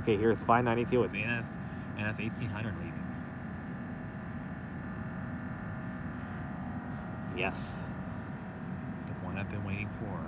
Okay, here's 592 with NS, NS 1800 leading. Yes. The one I've been waiting for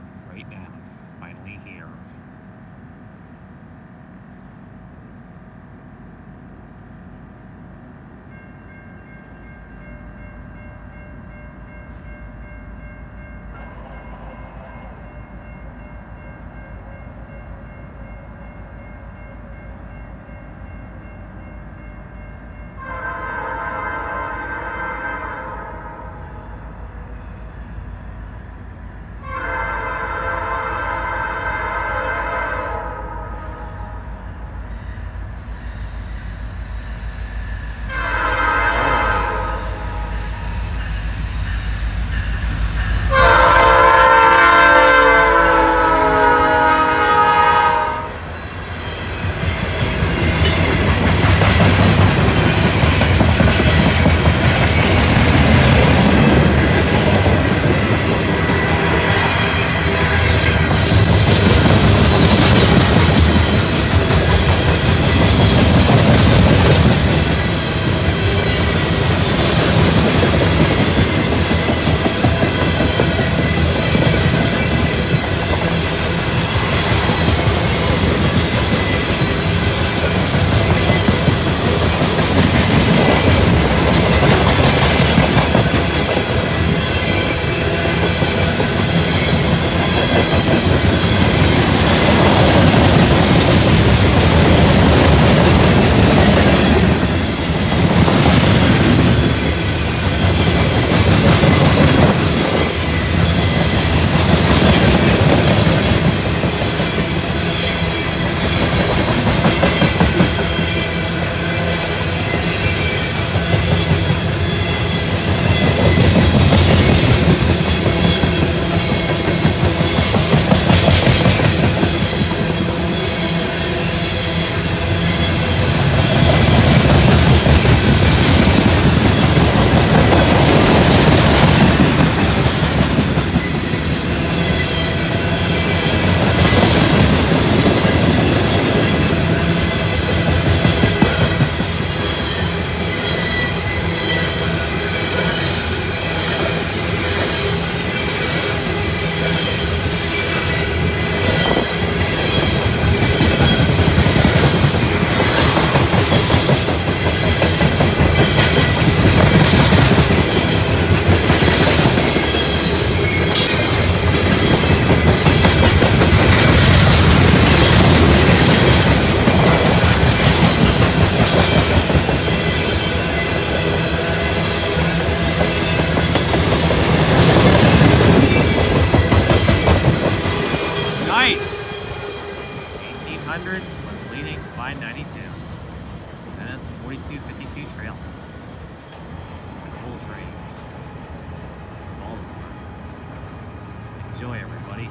1800 was leading 592. NS 4252 trail. Nicole train. Baltimore. Enjoy everybody.